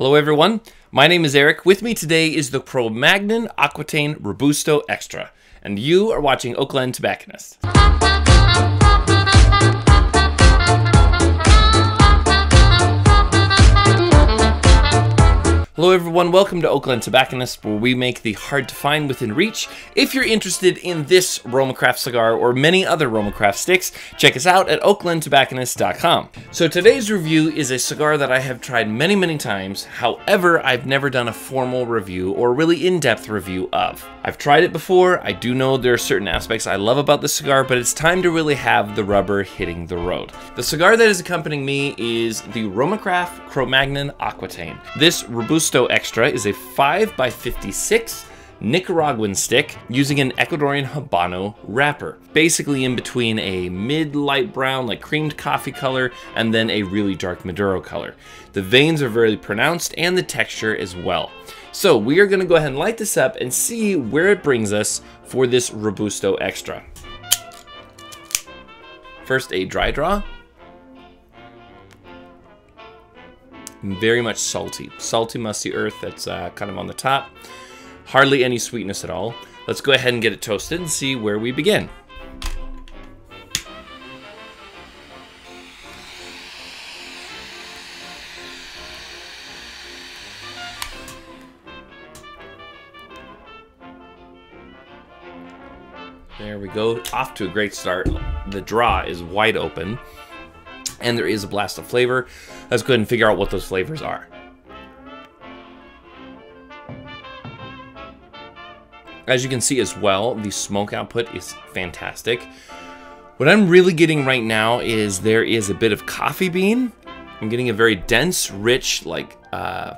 Hello, everyone. My name is Eric. With me today is the Cro-Magnon Aquitaine Robusto Extra, and you are watching Oak Glen Tobacconist. Hello everyone, welcome to Oak Glen Tobacconist, where we make the hard to find within reach. If you're interested in this Romacraft cigar or many other Romacraft sticks, check us out at oakglentobacconist.com. So today's review is a cigar that I have tried many, many times. However, I've never done a formal review or really in-depth review of. I've tried it before. I do know there are certain aspects I love about the cigar, but it's time to really have the rubber hitting the road. The cigar that is accompanying me is the Romacraft Cro-Magnon Aquitaine. This Robusto Robusto Extra is a 5x56 Nicaraguan stick using an Ecuadorian Habano wrapper. Basically in between a mid light brown, like creamed coffee color, and then a really dark Maduro color. The veins are very pronounced and the texture as well. So we are gonna go ahead and light this up and see where it brings us for this Robusto Extra. First a dry draw. Very much salty. Salty, musty earth that's uh, kind of on the top. Hardly any sweetness at all. Let's go ahead and get it toasted and see where we begin. There we go, off to a great start. The draw is wide open and there is a blast of flavor. Let's go ahead and figure out what those flavors are. As you can see as well, the smoke output is fantastic. What I'm really getting right now is there is a bit of coffee bean. I'm getting a very dense, rich, like uh,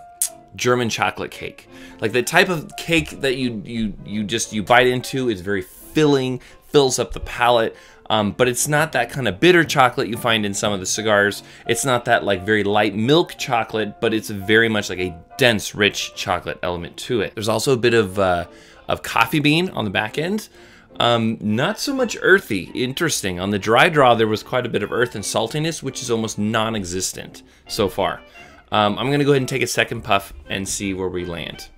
German chocolate cake. Like the type of cake that you you you just you bite into is very filling, fills up the palate. Um, but it's not that kind of bitter chocolate you find in some of the cigars. It's not that like very light milk chocolate, but it's very much like a dense, rich chocolate element to it. There's also a bit of, uh, of coffee bean on the back end. Um, not so much earthy. Interesting. On the dry draw, there was quite a bit of earth and saltiness, which is almost non-existent so far. Um, I'm going to go ahead and take a second puff and see where we land.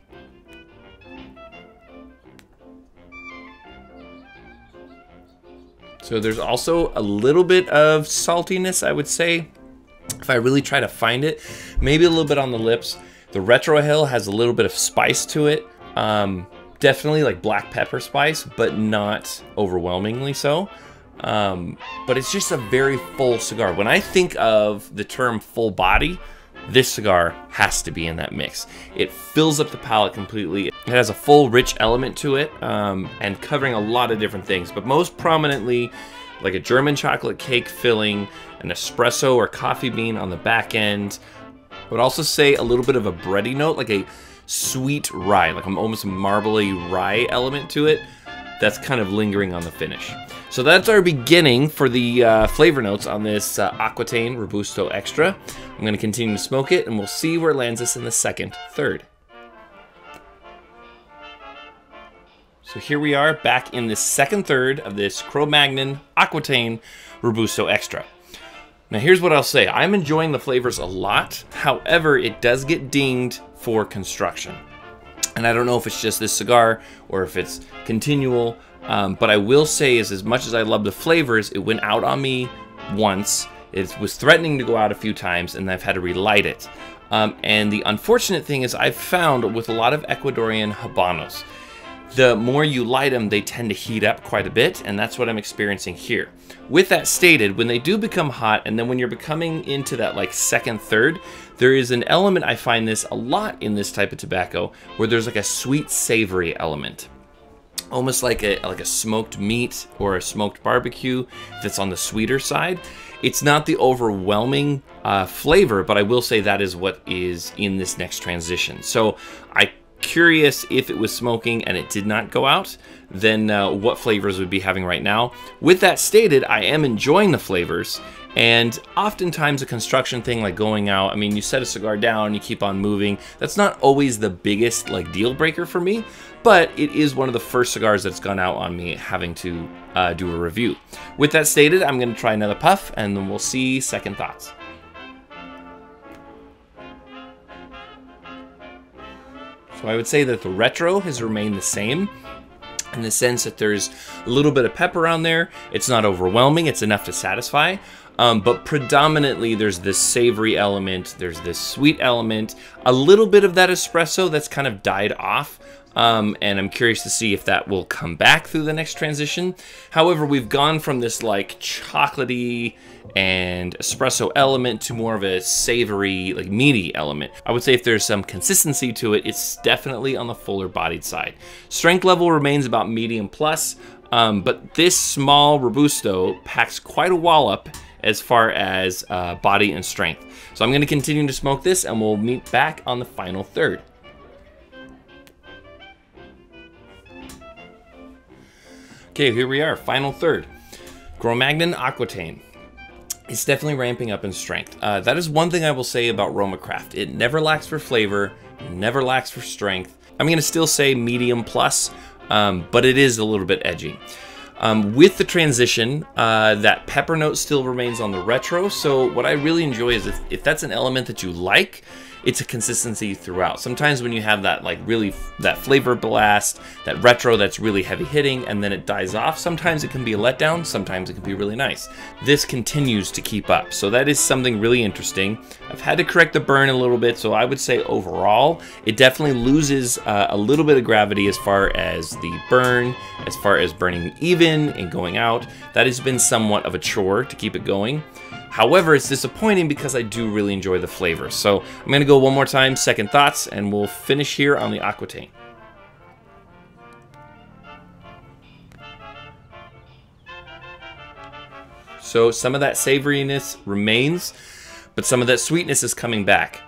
So there's also a little bit of saltiness, I would say, if I really try to find it. Maybe a little bit on the lips. The Retrohale has a little bit of spice to it. Um, definitely like black pepper spice, but not overwhelmingly so. Um, but it's just a very full cigar. When I think of the term full body, this cigar has to be in that mix. It fills up the palate completely. It has a full, rich element to it um, and covering a lot of different things, but most prominently, like a German chocolate cake filling, an espresso or coffee bean on the back end. I would also say a little bit of a bready note, like a sweet rye, like an almost marbly rye element to it that's kind of lingering on the finish. So that's our beginning for the uh, flavor notes on this uh, Aquitaine Robusto Extra. I'm going to continue to smoke it, and we'll see where it lands us in the second third. So here we are back in the second third of this Cro-Magnon Aquitaine Robusto Extra. Now here's what I'll say. I'm enjoying the flavors a lot. However, it does get dinged for construction. And I don't know if it's just this cigar or if it's continual, um, but I will say is as much as I love the flavors, it went out on me once. It was threatening to go out a few times, and I've had to relight it. Um, and the unfortunate thing is I've found with a lot of Ecuadorian Habanos, the more you light them, they tend to heat up quite a bit, and that's what I'm experiencing here. With that stated, when they do become hot, and then when you're becoming into that like second, third, there is an element, I find this a lot in this type of tobacco, where there's like a sweet savory element almost like a like a smoked meat or a smoked barbecue that's on the sweeter side. It's not the overwhelming uh, flavor, but I will say that is what is in this next transition. So I curious if it was smoking and it did not go out, then uh, what flavors would be having right now. With that stated, I am enjoying the flavors. And oftentimes a construction thing like going out, I mean, you set a cigar down, you keep on moving. That's not always the biggest like deal breaker for me, but it is one of the first cigars that's gone out on me having to uh, do a review. With that stated, I'm gonna try another puff and then we'll see second thoughts. So I would say that the retro has remained the same in the sense that there's a little bit of pepper on there. It's not overwhelming, it's enough to satisfy. Um, but predominantly there's this savory element, there's this sweet element, a little bit of that espresso that's kind of died off. Um, and I'm curious to see if that will come back through the next transition. However, we've gone from this like chocolatey and espresso element to more of a savory, like meaty element. I would say if there's some consistency to it, it's definitely on the fuller bodied side. Strength level remains about medium plus, um, but this small Robusto packs quite a wallop as far as uh, body and strength. So I'm gonna continue to smoke this and we'll meet back on the final third. Okay, here we are, final third. Cro-Magnon Aquitaine. It's definitely ramping up in strength. Uh, that is one thing I will say about Roma Craft. It never lacks for flavor, never lacks for strength. I'm gonna still say medium plus, um, but it is a little bit edgy. Um, with the transition, uh, that pepper note still remains on the retro. So what I really enjoy is if, if that's an element that you like, it's a consistency throughout. Sometimes when you have that like really that flavor blast, that retro that's really heavy hitting and then it dies off, sometimes it can be a letdown, sometimes it can be really nice. This continues to keep up. So that is something really interesting. I've had to correct the burn a little bit, so I would say overall, it definitely loses uh, a little bit of gravity as far as the burn, as far as burning even and going out. That has been somewhat of a chore to keep it going. However, it's disappointing because I do really enjoy the flavor. So I'm gonna go one more time, second thoughts, and we'll finish here on the Aquitaine. So some of that savoriness remains, but some of that sweetness is coming back.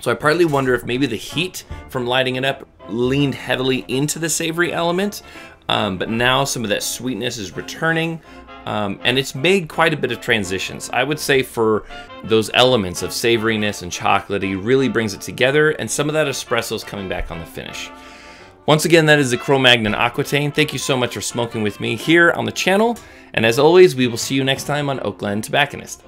So I partly wonder if maybe the heat from lighting it up leaned heavily into the savory element, um, but now some of that sweetness is returning. Um, and it's made quite a bit of transitions. I would say for those elements of savoriness and chocolatey really brings it together, and some of that espresso is coming back on the finish. Once again, that is the Cro-Magnon Aquitaine. Thank you so much for smoking with me here on the channel. And as always, we will see you next time on Oak Glen Tobacconist.